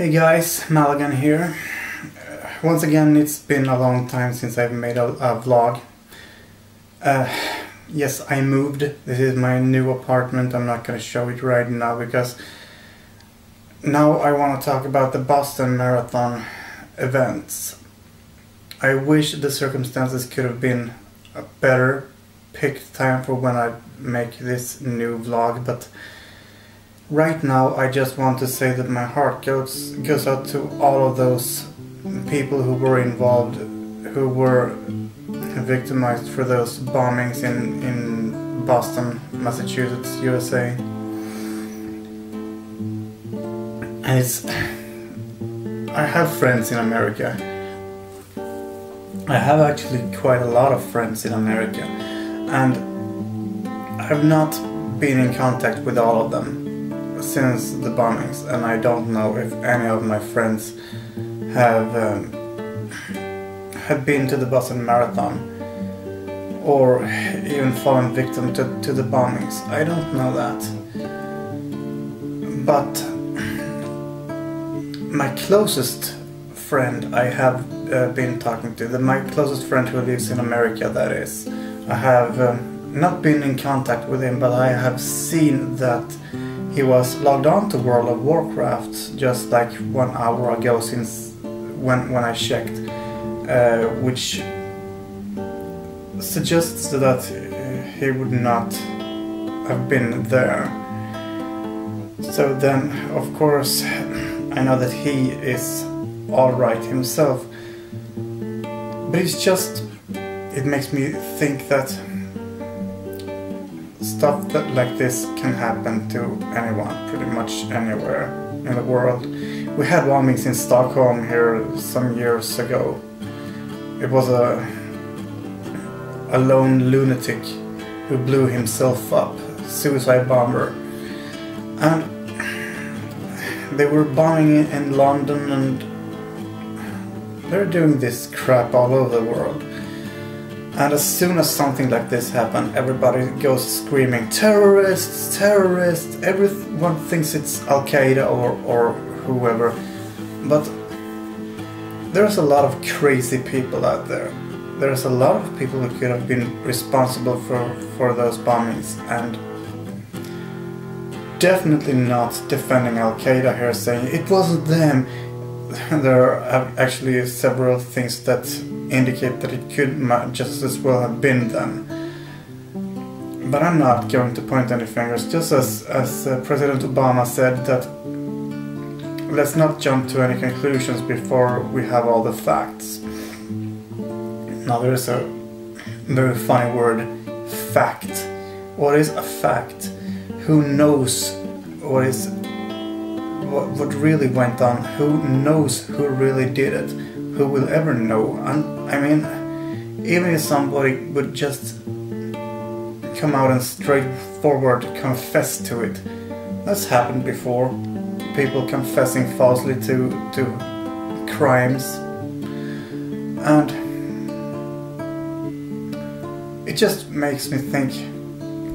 Hey guys, Mallagan here. Uh, once again, it's been a long time since I've made a, a vlog. Uh, yes, I moved. This is my new apartment. I'm not gonna show it right now because now I want to talk about the Boston Marathon events. I wish the circumstances could have been a better picked time for when I make this new vlog, but right now I just want to say that my heart goes goes out to all of those people who were involved, who were victimized for those bombings in in Boston, Massachusetts, USA. And it's I have friends in America. I have actually quite a lot of friends in America, and I've not been in contact with all of them since the bombings, and I don't know if any of my friends have um, have been to the Boston Marathon or even fallen victim to, to the bombings. I don't know that. But my closest friend I have uh, been talking to, the, my closest friend who lives in America, that is, I have um, not been in contact with him, but I have seen that he was logged on to World of Warcraft just like one hour ago since when when I checked, uh, which suggests that he would not have been there. So then, of course, I know that he is alright himself. But it's just, it makes me think that stuff that like this can happen to anyone, pretty much anywhere in the world. We had bombings in Stockholm here some years ago. It was a a lone lunatic who blew himself up, suicide bomber. And they were bombing in London and they're doing this crap all over the world. And as soon as something like this happens, everybody goes screaming, terrorists, terrorists, everyone thinks it's Al Qaeda or, or whoever. But there's a lot of crazy people out there. There's a lot of people who could have been responsible for, for those bombings and definitely not defending Al Qaeda here saying it wasn't them. There are actually several things that indicate that it could just as well have been them. But I'm not going to point any fingers, just as, as uh, President Obama said that let's not jump to any conclusions before we have all the facts. Now there is a very funny word, fact. What is a fact? Who knows what is what, what really went on? Who knows who really did it? Who will ever know? And I mean, even if somebody would just come out and straightforward confess to it, that's happened before. People confessing falsely to to crimes, and it just makes me think: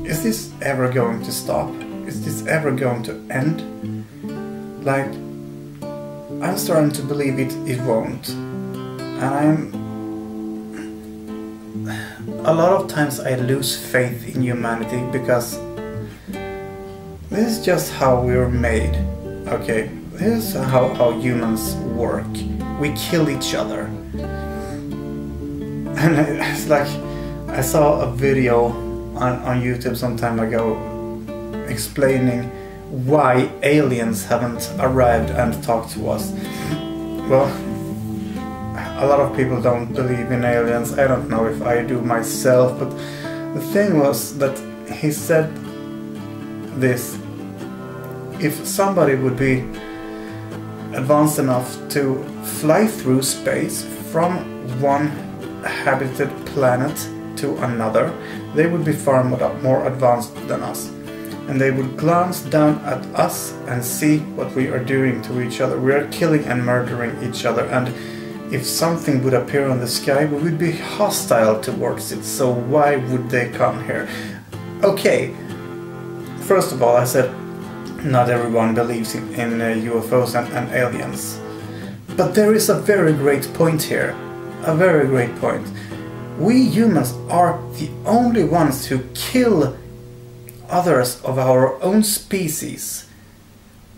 Is this ever going to stop? Is this ever going to end? Like, I'm starting to believe it, it won't. And I'm. A lot of times I lose faith in humanity because this is just how we're made. Okay, this is how, how humans work. We kill each other. And it's like, I saw a video on, on YouTube some time ago explaining why aliens haven't arrived and talked to us. Well, a lot of people don't believe in aliens. I don't know if I do myself, but the thing was that he said this if somebody would be advanced enough to fly through space from one habited planet to another, they would be far more advanced than us and they would glance down at us and see what we are doing to each other. We are killing and murdering each other, and if something would appear on the sky, we would be hostile towards it, so why would they come here? Okay, first of all, I said, not everyone believes in, in uh, UFOs and, and aliens. But there is a very great point here. A very great point. We humans are the only ones who kill others of our own species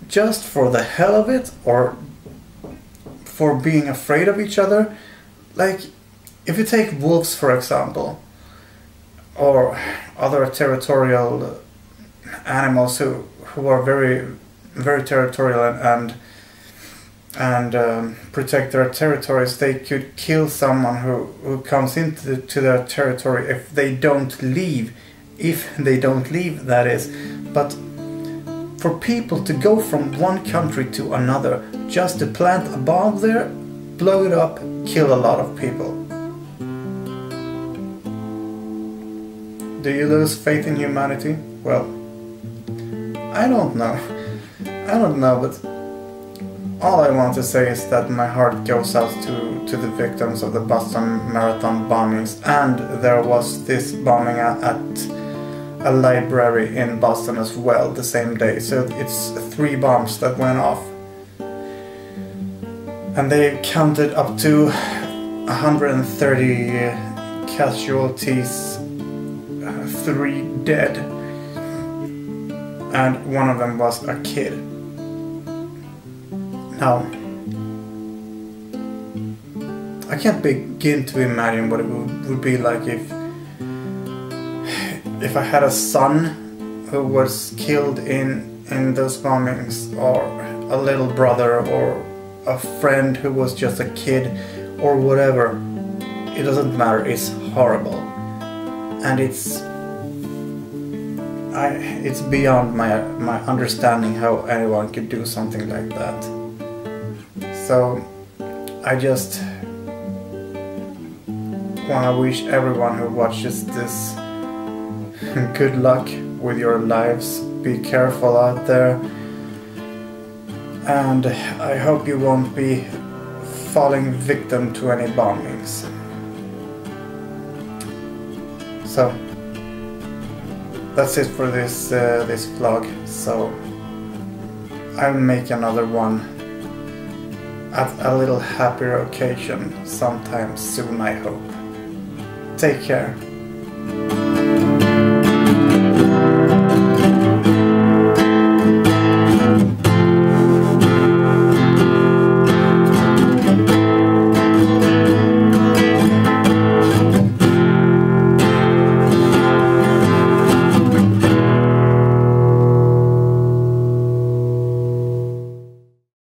just for the hell of it or for being afraid of each other. Like, if you take wolves for example, or other territorial animals who, who are very, very territorial and, and and um, protect their territories, they could kill someone who, who comes into the, to their territory if they don't leave. If they don't leave, that is. But for people to go from one country to another just to plant a bomb there, blow it up, kill a lot of people. Do you lose faith in humanity? Well, I don't know. I don't know, but all I want to say is that my heart goes out to, to the victims of the Boston Marathon bombings and there was this bombing at, at a library in Boston as well the same day. So it's three bombs that went off. And they counted up to 130 casualties, uh, three dead, and one of them was a kid. Now, I can't begin to imagine what it would, would be like if if I had a son who was killed in in those bombings, or a little brother, or a friend who was just a kid, or whatever. It doesn't matter. It's horrible, and it's I, it's beyond my my understanding how anyone could do something like that. So I just want to wish everyone who watches this good luck with your lives. Be careful out there. And I hope you won't be falling victim to any bombings. So that's it for this uh, this vlog. So I'll make another one at a little happier occasion sometime soon, I hope. Take care.